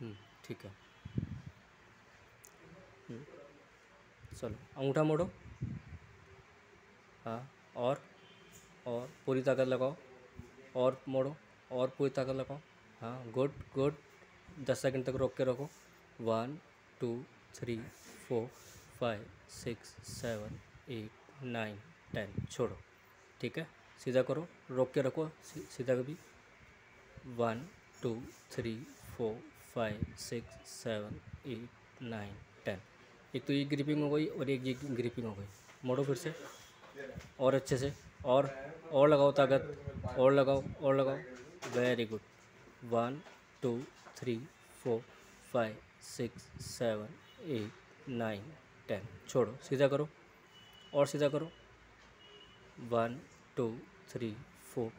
हम्म, ठीक है। हम्म, चलो अंगूठा मोड़ो। हाँ और और पूरी ताकत लगाओ। और मोड़ो और पूरी ताकत लगाओ। हाँ गुड गुड। दस सेकंड तक रोक के रखो। One two three four five six seven eight nine ten छोड़ो। ठीक है? सीधा करो रोक के रखो। सीधा कभी। One two three four five six seven eight nine ten एक तो ये ग्रिपिंग हो गई और एक ये ग्रिपिंग हो गई। मोड़ो फिर से। और अच्छे से। और और लगाओ ताकत। और लगाओ और लगाओ। Very good one two three four five six seven eight nine ten छोड़ो। सीधा करो। और सीधा करो। One two three four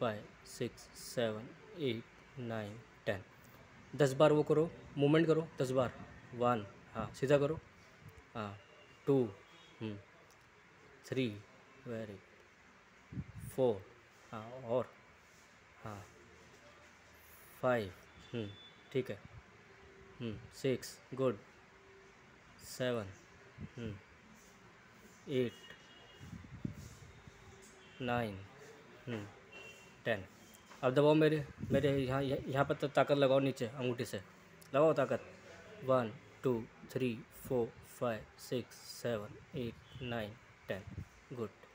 five six seven eight nine ten दस बार वो करो मूवमेंट करो दस बार। वन हाँ सीधा करो। हाँ टू थ्री वेरी फोर हाँ और हाँ फाइव हम्म, ठीक है। Six good seven eight nine ten अब दबाओ मेरे मेरे यहाँ यहाँ पर तो ताकत लगाओ नीचे अंगूठी से। लगाओ ताकत। One two three four five six seven eight nine ten good